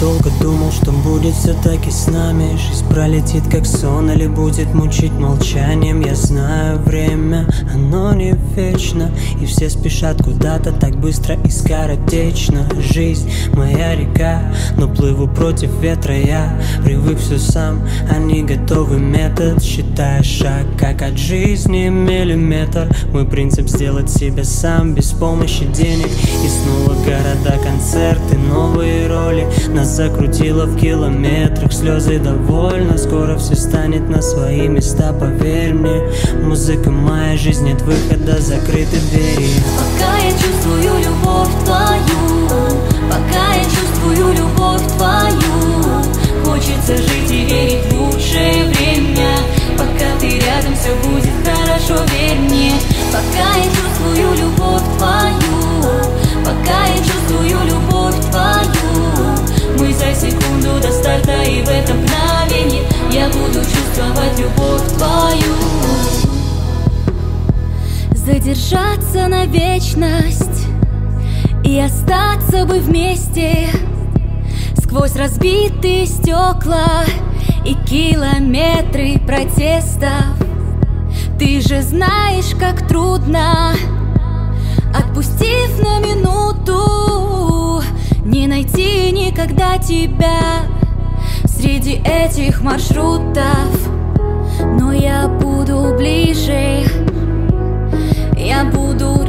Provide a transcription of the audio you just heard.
потом будет все таки с нами. Жизнь пролетит как сон или будет мучить молчанием. Я знаю, время, оно не вечно. И все спешат куда-то так быстро и скоротечно. Жизнь моя река, но плыву против ветра я. Привык все сам, а не готовый метод. Считая шаг, как от жизни миллиметр. Мой принцип сделать себя сам без помощи денег. И снова города, концерты, новые роли Нас закрутило в километрах, слезы довольно Скоро. Все станет на свои места, поверь мне. Музыка моя жизнь, нет выхода, закрыты двери. Пока я чувствую любовь твою Задержаться на вечность И остаться бы вместе Сквозь разбитые стекла И километры протестов. Ты же знаешь, как трудно Отпустив на минуту Не найти никогда тебя Среди этих маршрутов Я буду